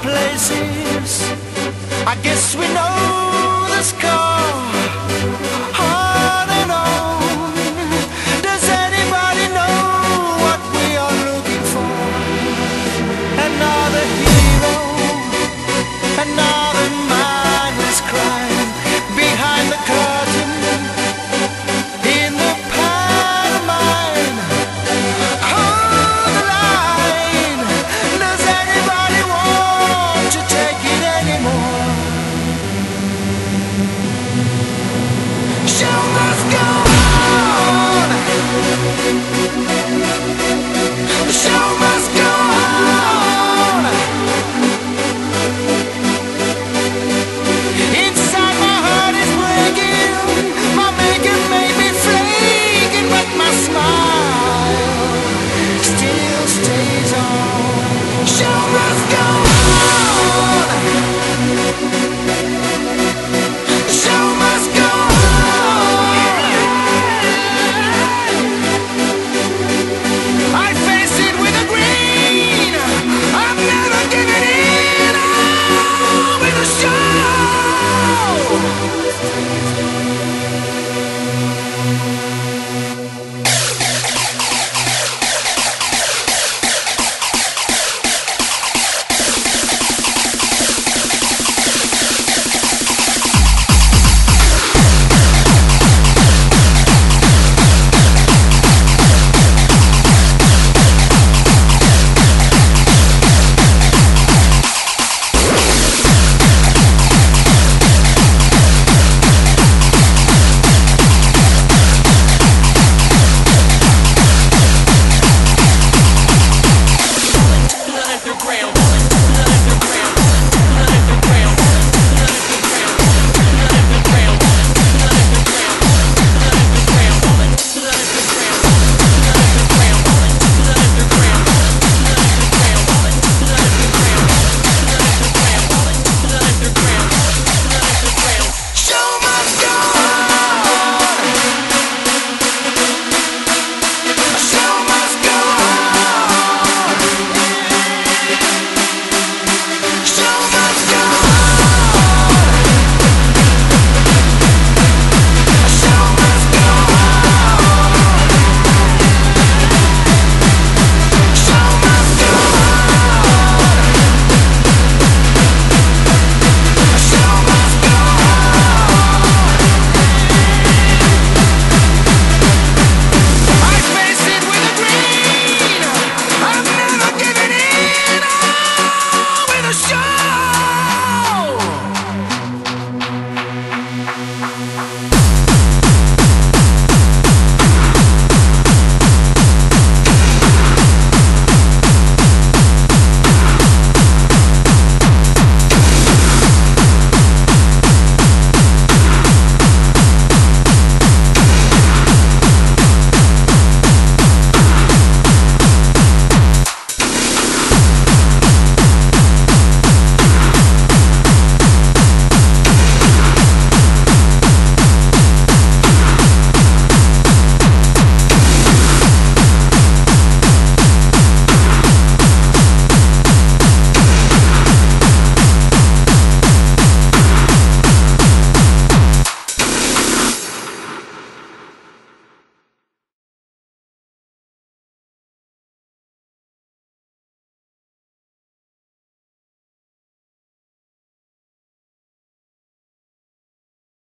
places. I guess we know must go